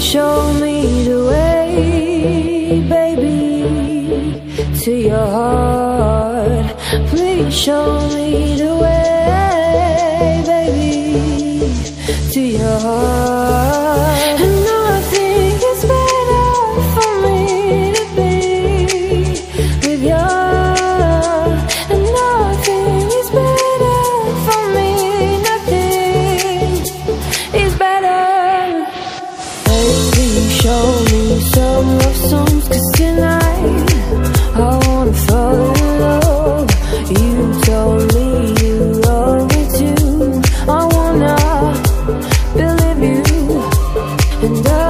show me the way, baby, to your heart. Please show me the way, baby, to your Show me some love tonight I wanna fall in love You. Told me you me too. I wanna believe you And I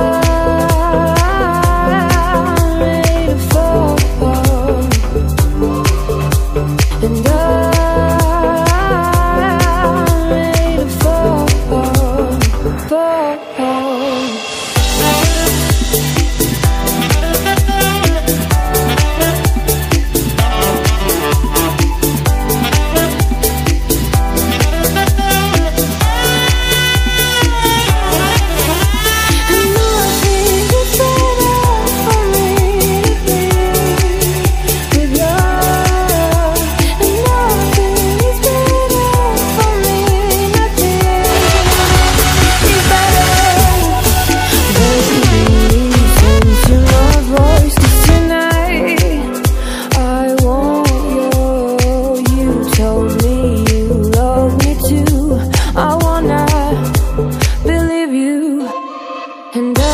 And I